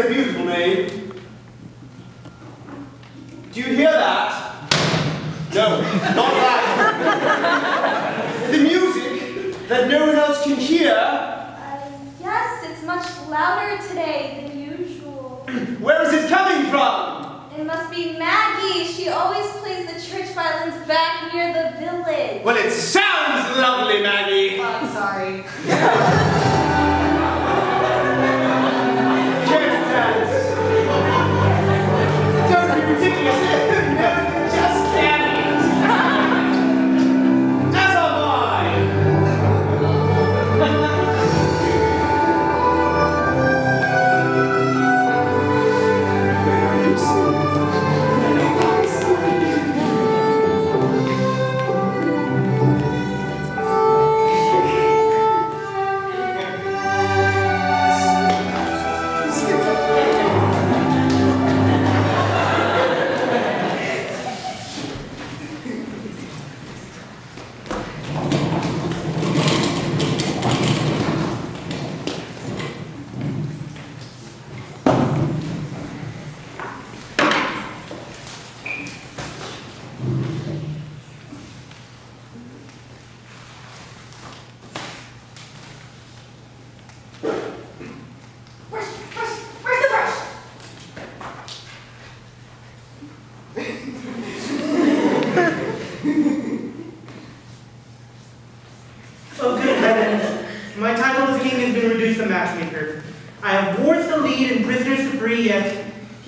a beautiful name. Do you hear that? No, not that. the music that no one else can hear. Uh, yes, it's much louder today than usual. Where is it coming from? It must be Maggie. She always plays the church violins back near the village. Well, it sounds lovely, Maggie. Oh, I'm sorry.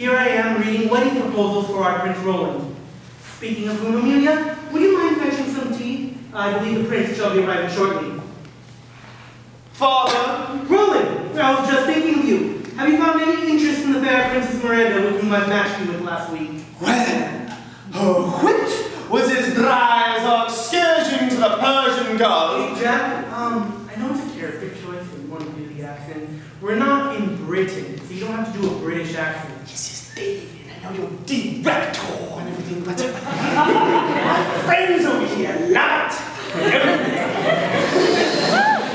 Here I am reading wedding proposals for our Prince Roland. Speaking of whom, Amelia, would you mind fetching some tea? I believe the prince shall be arriving shortly. Father, Roland, I was just thinking of you. Have you found any interest in the fair Princess Miranda with whom I matched you with last week? Well, her wit was as dry as our excursion to the Persian Gulf. Hey, Jack, um, I know it's a character choice and you want to do the accent. We're not Britain, so you don't have to do a British accent. This is David. I know you're director and everything, but my friends over here love it.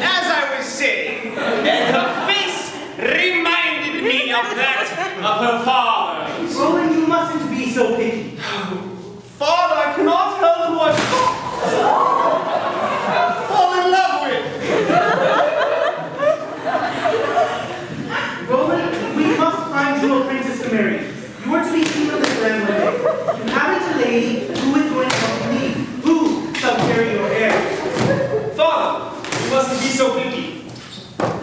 As I was saying, and her face reminded me of that of her father. Roland, you mustn't be so picky. Father, I cannot help who I fall in love with. Roland, we must find you a princess to marry. You are to be king of this land one day. You haven't a lady who is going to help me. Who shall carry your heir? Father, you mustn't be so picky.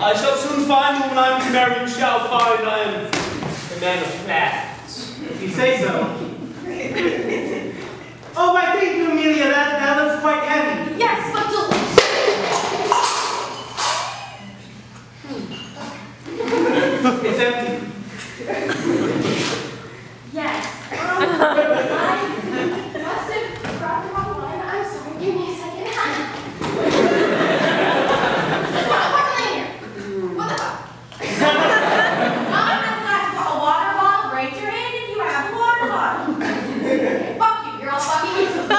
I shall soon find you when I'm to marry. You shall find I am a man of plans. If you say so. oh, I thank you, Amelia. That, that looks quite heavy. Yes, but delicious. It's empty. Yes. Um, I must have brought the wrong one. I'm sorry. Give me a second. what, what's in here? What the fuck? I'm not glass of a water bottle. Raise your hand if you have a water bottle. Fuck you. You're all fucking useless.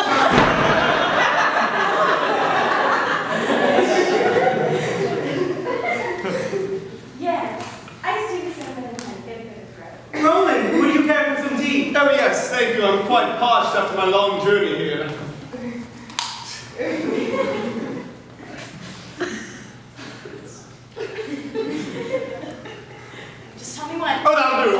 yes. I see the cinnamon in my good for the throat. Roland, would you care for some tea? Oh yes, thank you. I'm quite parched after my long journey here. Just tell me when. Oh, that'll do.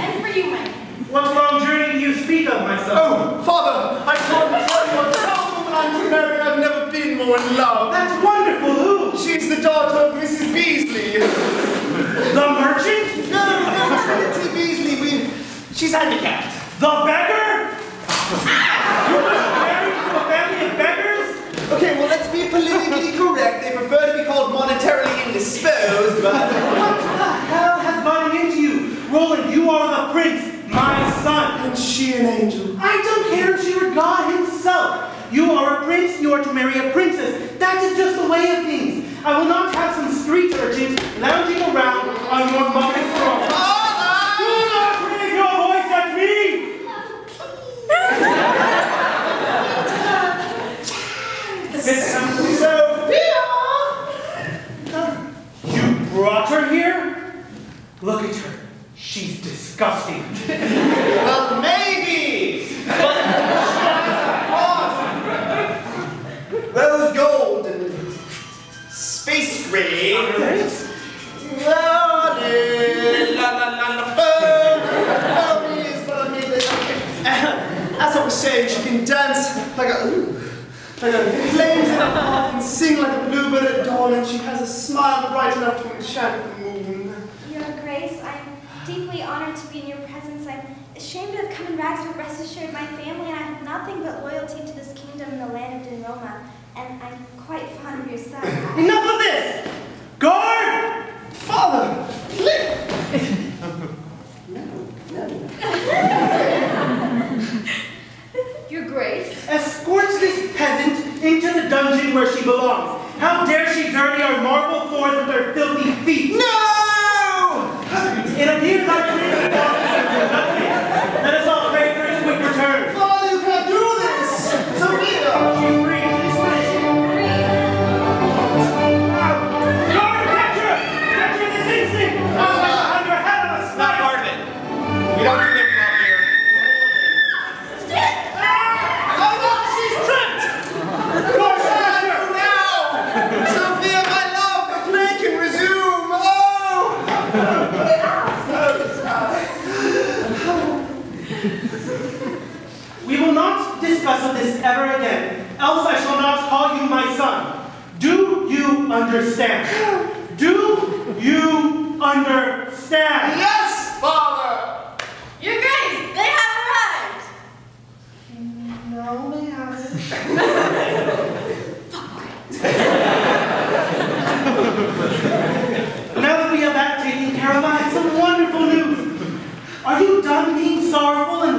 And for you, Mike. What long journey do you speak of, my son? Oh, Father, I can't tell you what tell I'm to marry. I've never been more in love. That's wonderful. Who? She's the daughter of Mrs. Beasley. The merchant? No, no, Trinity Beasley. We She's handicapped. The beggar? you were married to a family of beggars? Okay, well, let's be politically correct. They prefer to be called monetarily indisposed, but... What the hell has gotten into you? Roland, you are the prince, son. And she an angel. I don't care if she were God himself. You are a prince, you are to marry a princess. That is just the way of things. I will not have some street urchins lounging around on your mother's throne. Do not raise your voice at me! Sophia! You brought her here? Look at her. She's disgusting. Well, maybe! But she has a heart. Rose gold and space gray. La, la, la, la, la, oh, yes, but okay, but- As I was saying, she can dance like a, ooh, like a flames in her heart and sing like a bluebird at dawn, and she has a smile bright enough to enchant the moon. Your Grace, I'm deeply honored to be in your presence. I'm ashamed to have come in rags, but rest assured my family and I have nothing but loyalty to this kingdom and the land of Roma, and I'm quite fond of your son. Enough of this! Guard! Father! No, no. your Grace. Escort this peasant into the dungeon where she belongs. How dare she dirty our marble floors with her filthy feet? No! It appears our prince is officer nothing.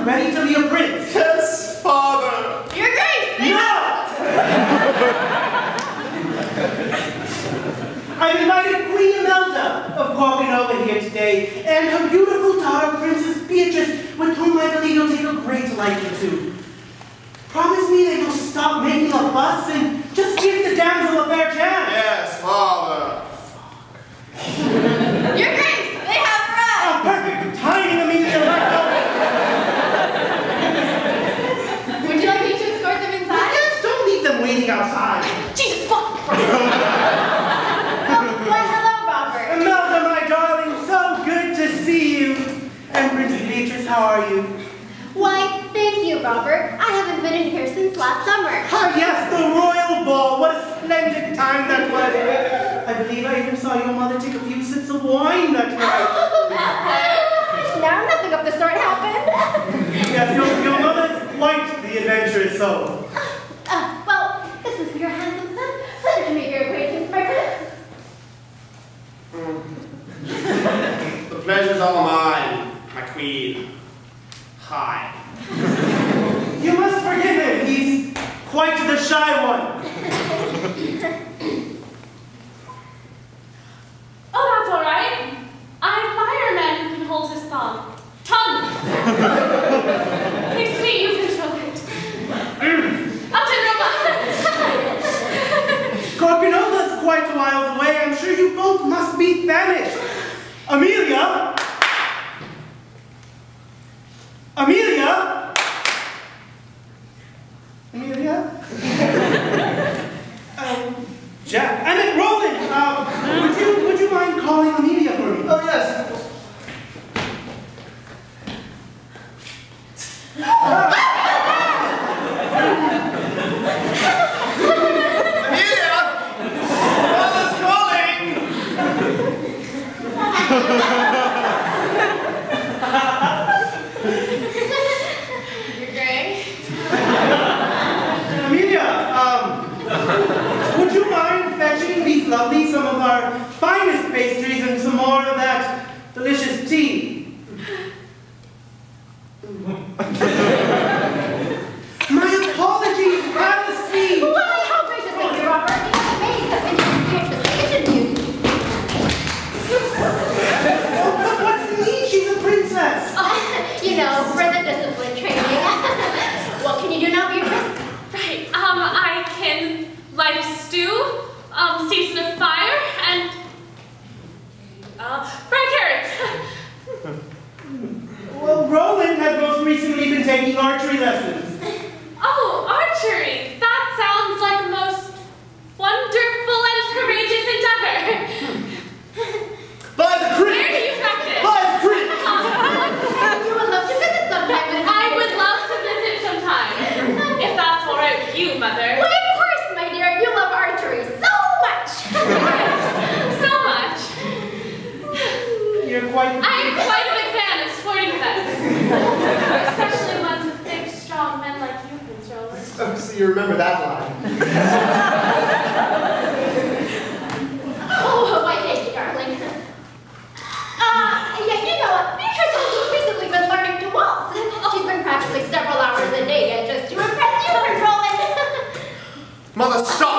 Sorrowful and ready to be a prince? Yes, Father! Your Grace, they No! I've invited Queen Imelda of Gorgonova here today, and her beautiful daughter, Princess Beatrice, with whom I believe you'll take a great liking to. Promise me that you'll stop making a fuss and just give the damsel a fair chance. Yes, Father! Your Grace, they have arrived. Oh, perfect timing, Amelia. Right Would you like me to escort them inside? Yes, don't leave them waiting outside. Jesus fucking Christ. oh, why, hello, Robert. Imelda, my darling, so good to see you. And Princess Beatrice, how are you? Why, thank you, Robert. I haven't been in here since last summer. Ah, yes, the royal ball. What a splendid time that was. I believe I even saw your mother take a few sips of wine that night. now nothing of the sort happened. Yes, your, your mother is quite the adventurous soul. Uh, well, this is your handsome son. Pleasure to make your acquaintance, my prince. The pleasure's all mine, my queen. Hi. You must forgive him. He's quite the shy one. Oh, that's all right. I admire a man who can hold his thumb. Tongue. Pleased to meet you, Prince Roland. Up to Roma. Gorgonova's quite a while away. I'm sure you both must be famished. Amelia? Amelia? Amelia? um, Jack. I mean, Roland. Uh, would you would you mind calling Amelia for me? Oh, yes. Amelia! Father's calling! lovely, some of our finest pastries, and some more of that delicious tea. My apologies, Alice. Why, how gracious of you, Robert. You amazed that when you appeared to station you. But what's the need? She's a princess. Oh, you know, for the discipline training. what can you do now, Beatrice? Right. Um, I can light a stew, um, season a fire, and uh, fry carrots. Well, Roland has most recently been taking archery lessons. Oh, archery! That sounds like a most wonderful and courageous endeavor. By the Where do creek! you practice? By the creek! You would love to visit sometime with I would love to visit sometime, if that's all right with you, Mother. Why, of course, my dear. You love archery so much. so much. You're quite. I'm quite a big fan of sporting events, especially ones with big, strong men like you, Prince Roland. Oh, so you remember that line. oh, why, thank you, darling. Uh, yeah, you know, Beatrice has recently been learning to waltz. She's been practicing several hours a day just to impress you. Mother, stop!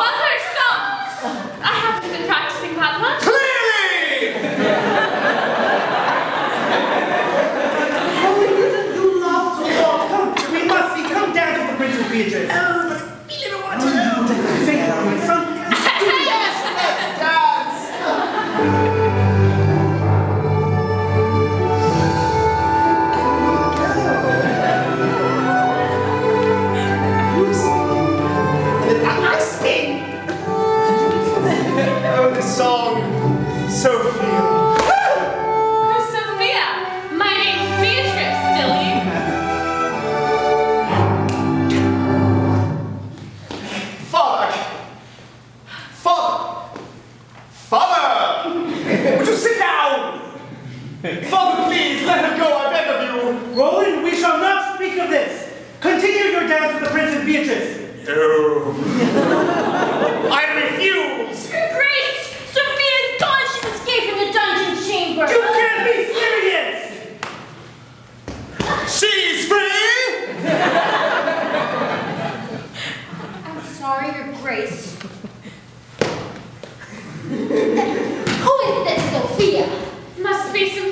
Please, let her go, I beg of you. Roland, we shall not speak of this. Continue your dance with the Prince Princess Beatrice. No. I refuse! Your Grace, Sophia's gone. She escaped from the dungeon chamber. You can't be serious! She's free! I'm sorry, Your Grace. Who is this Sophia? Must be some petty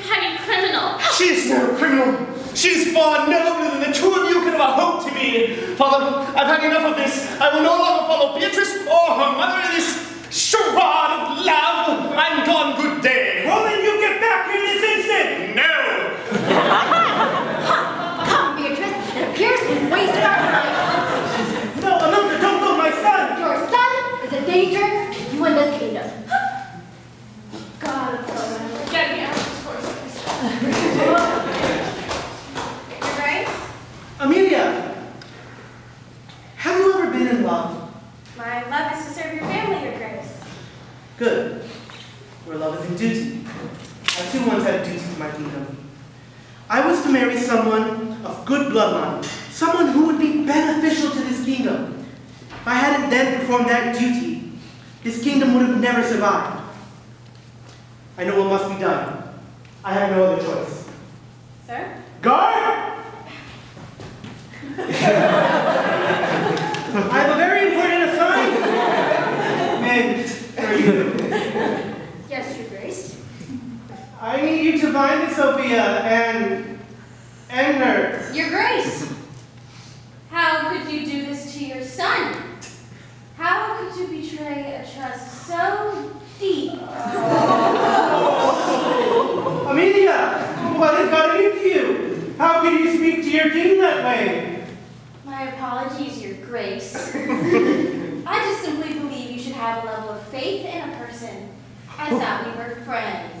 criminal. She's no criminal. She's far nobler than the two of you could ever hope to be. Father, I've had enough of this. I will no longer follow Beatrice or her mother in this charade of love. I'm gone. Good day. Roland, you get back here this instant! No! Come, Beatrice. It appears we've wasted our time. No, Anunta, don't go, my son! Your son is a danger to you and this kingdom. God, I'm so mad. Get me out of this horse. Your Grace? Amelia, have you ever been in love? My love is to serve your family, Your Grace. Good. Where love is in duty. I too once had a duty to my kingdom. I was to marry someone of good bloodline, someone who would be beneficial to this kingdom. If I hadn't then performed that duty, this kingdom would have never survived. I know what must be done. I have no other choice. Sir? Guard! I have a very important assignment for you. Yes, Your Grace. I need you to find Sophia and and her. Your Grace. How could you do this to your son? How could you betray a trust so Amelia, what has gotten into you? How can you speak to your king that way? My apologies, Your Grace. I just simply believe you should have a level of faith in a person. I thought we were friends.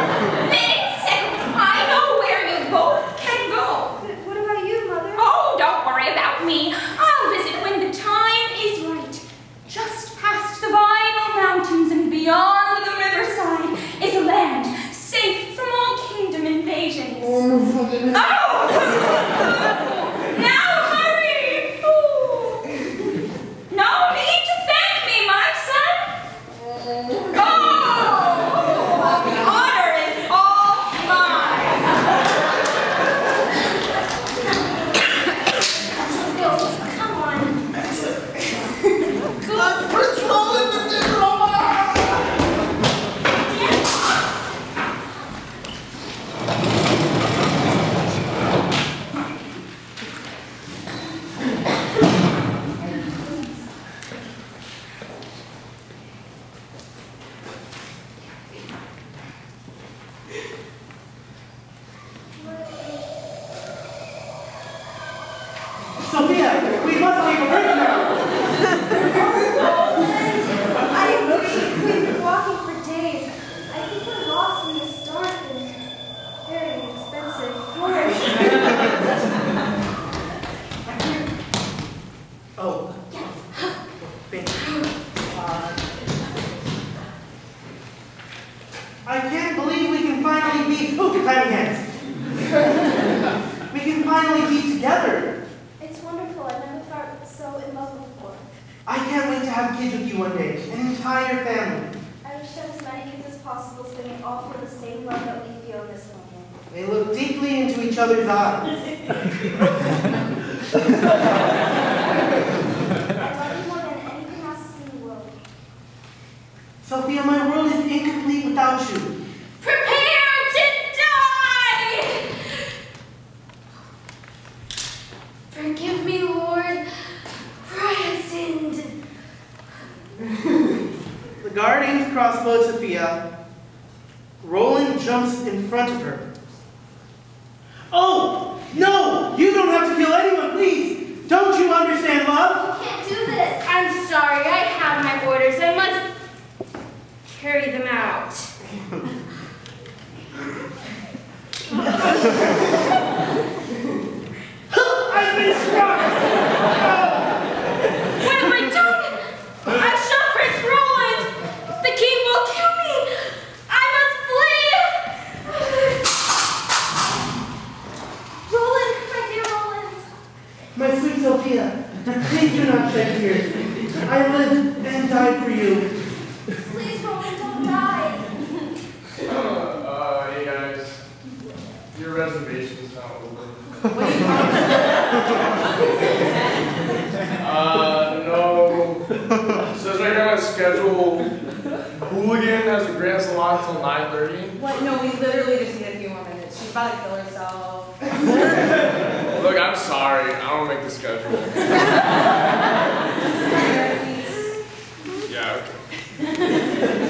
I can't believe we can finally be. Oh, clapping hands. we can finally be together. It's wonderful. I've never felt so in love before. I can't wait to have kids with you one day, an entire family. I wish that as many kids as possible so we all feel the same love that we feel this moment. They look deeply into each other's eyes. I love you more than anything else in the world. Sophia, my world is incomplete without you. Prepare to die! Forgive me, Lord, for I have sinned. The guard crossbow at Sophia. Roland jumps in front of her. Oh, no! You don't have to kill anyone, please! Don't you understand love? You can't do this. I'm sorry, I have my orders. I must carry them out. I've been struck! What have I done? I shot Prince Roland. The king will kill me. I must flee. Roland, my dear Roland. My sweet Sophia, please do not shed tears. I live and die for you. Please, Roland, don't die. Uh, hey guys, your reservation's not open. Uh, no. It says right here on my schedule, Hooligan has a grand salon till 9:30. What? No, we literally just need a few more minutes. She's about to kill herself. I'm sorry, I don't make the schedule. Yeah, okay.